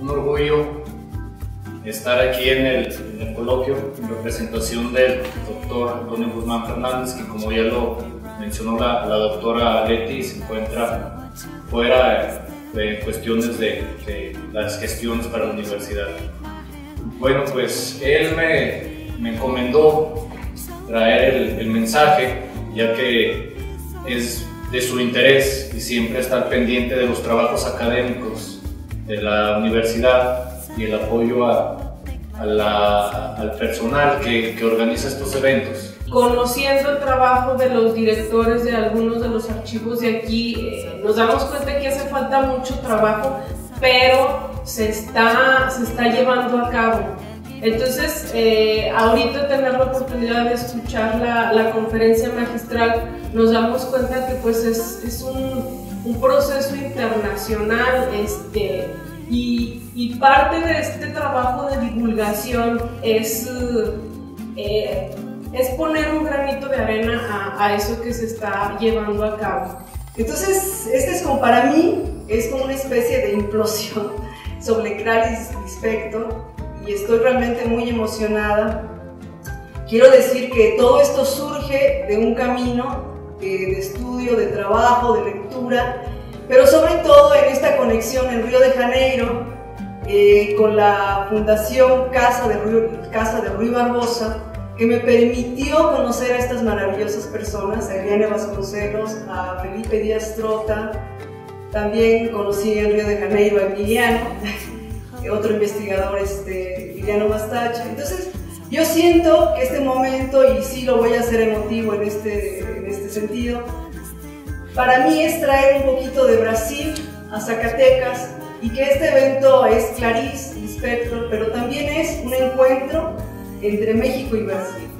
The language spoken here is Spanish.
un orgullo estar aquí en el, coloquio en representación del doctor Antonio Guzmán Fernández, que como ya lo mencionó la, doctora Leti, se encuentra fuera de cuestiones de, de, las gestiones para la universidad. Bueno, pues él me, me encomendó traer el, el mensaje, ya que es de su interés y siempre estar pendiente de los trabajos académicos de la universidad y el apoyo a, a la, al personal que, que, organiza estos eventos. Conociendo el trabajo de los directores de algunos de los archivos de aquí, eh, nos damos cuenta que hace falta mucho trabajo, pero se está, se está llevando a cabo. Entonces, eh, ahorita tener la oportunidad de escuchar la, la, conferencia magistral, nos damos cuenta que pues es, es un, un, proceso internacional este, y, parte de este trabajo de divulgación es, eh, es poner un granito de arena a, eso que se está llevando a cabo. Entonces, este es como para mí, es como una especie de implosión sobre Cralis Lispector y estoy realmente muy emocionada. Quiero decir que todo esto surge de un camino de estudio, de trabajo, de lectura, pero sobre todo en esta conexión en Río de Janeiro eh, con la Fundación Casa de, Rui, Casa de Rui Barbosa, que me permitió conocer a estas maravillosas personas, a Eliane Vasconcelos, a Felipe Díaz Trota, también conocí en Río de Janeiro a Emiliano, otro investigador, este, Emiliano Bastacho. Entonces, yo siento que este momento, y sí lo voy a hacer emotivo en este, en este sentido, para mí es traer un poquito de Brasil a Zacatecas y que este evento es Clarice Inspector, pero también es un encuentro entre México y Brasil.